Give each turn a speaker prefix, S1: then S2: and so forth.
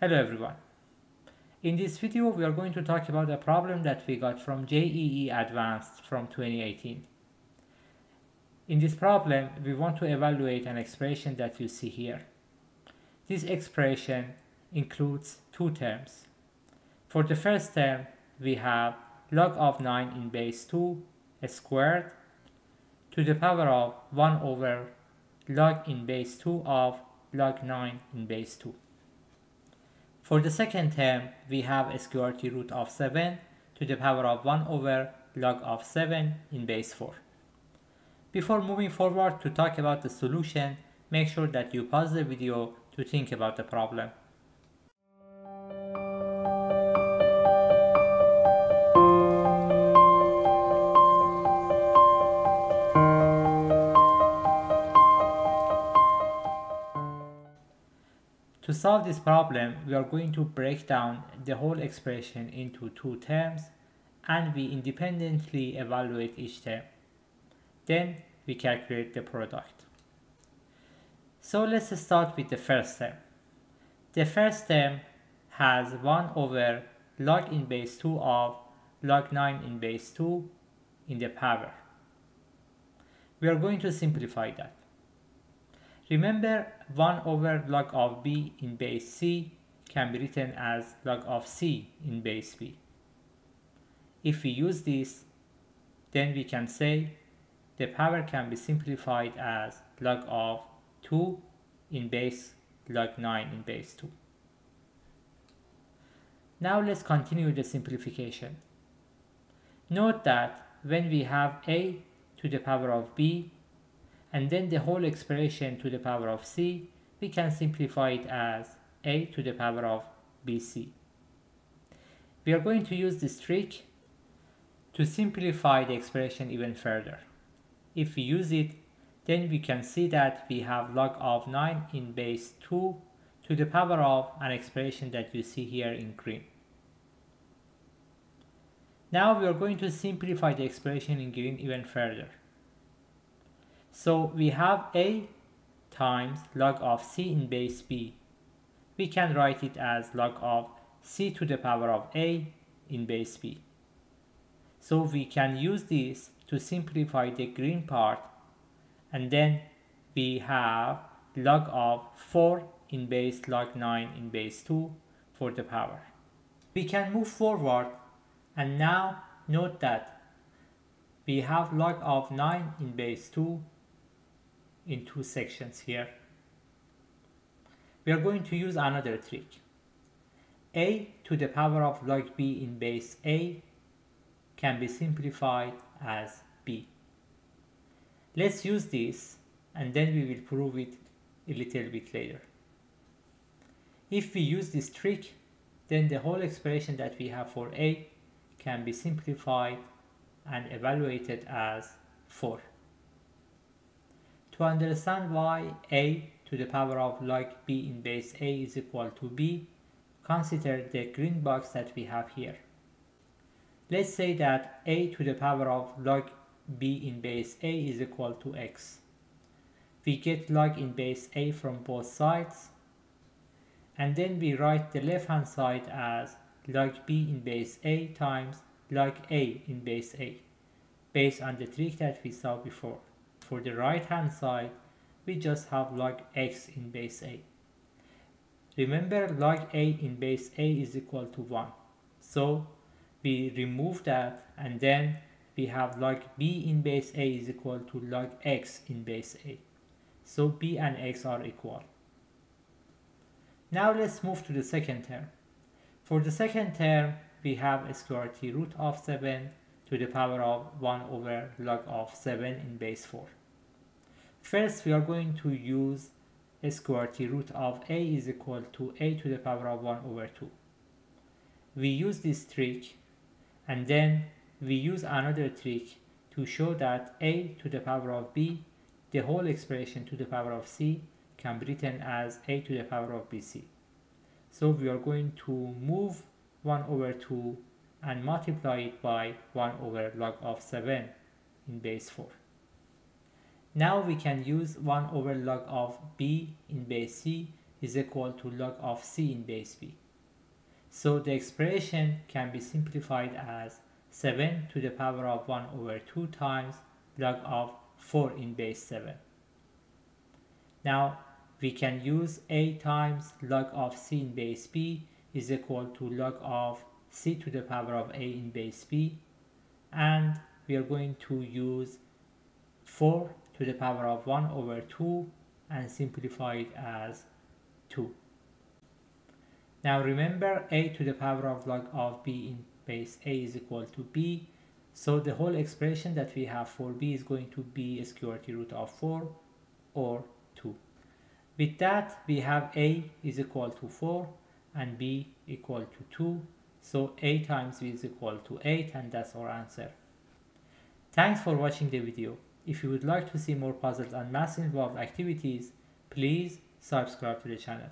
S1: Hello everyone. In this video we are going to talk about a problem that we got from JEE Advanced from 2018. In this problem we want to evaluate an expression that you see here. This expression includes two terms. For the first term we have log of 9 in base 2 squared to the power of 1 over log in base 2 of log 9 in base 2. For the second term, we have square root of 7 to the power of 1 over log of 7 in base 4. Before moving forward to talk about the solution, make sure that you pause the video to think about the problem. To solve this problem, we are going to break down the whole expression into two terms and we independently evaluate each term. Then we calculate the product. So let's start with the first term. The first term has 1 over log in base 2 of log 9 in base 2 in the power. We are going to simplify that. Remember 1 over log of b in base c can be written as log of c in base b. If we use this, then we can say the power can be simplified as log of 2 in base log 9 in base 2. Now let's continue the simplification. Note that when we have a to the power of b and then the whole expression to the power of c, we can simplify it as a to the power of bc. We are going to use this trick to simplify the expression even further. If we use it, then we can see that we have log of 9 in base 2 to the power of an expression that you see here in green. Now we are going to simplify the expression in green even further. So we have a times log of c in base b. We can write it as log of c to the power of a in base b. So we can use this to simplify the green part and then we have log of 4 in base log 9 in base 2 for the power. We can move forward and now note that we have log of 9 in base 2 in two sections here. We are going to use another trick. a to the power of log b in base a can be simplified as b. Let's use this and then we will prove it a little bit later. If we use this trick, then the whole expression that we have for a can be simplified and evaluated as 4. To understand why a to the power of log b in base a is equal to b, consider the green box that we have here. Let's say that a to the power of log b in base a is equal to x. We get log in base a from both sides and then we write the left hand side as log b in base a times log a in base a based on the trick that we saw before for the right hand side, we just have log x in base a. Remember log a in base a is equal to 1. So we remove that and then we have log b in base a is equal to log x in base a. So b and x are equal. Now let's move to the second term. For the second term, we have square root of 7 to the power of 1 over log of 7 in base 4. First, we are going to use square root of a is equal to a to the power of 1 over 2. We use this trick and then we use another trick to show that a to the power of b, the whole expression to the power of c, can be written as a to the power of bc. So we are going to move 1 over 2 and multiply it by 1 over log of 7 in base 4. Now we can use 1 over log of b in base c is equal to log of c in base b. So the expression can be simplified as 7 to the power of 1 over 2 times log of 4 in base 7. Now we can use a times log of c in base b is equal to log of c to the power of a in base b and we are going to use 4 to the power of 1 over 2 and simplify it as 2. Now remember a to the power of log of b in base a is equal to b. So the whole expression that we have for b is going to be a square root of 4 or 2. With that we have a is equal to 4 and b equal to 2. So a times b is equal to 8 and that's our answer. Thanks for watching the video. If you would like to see more puzzles and math involved activities, please subscribe to the channel.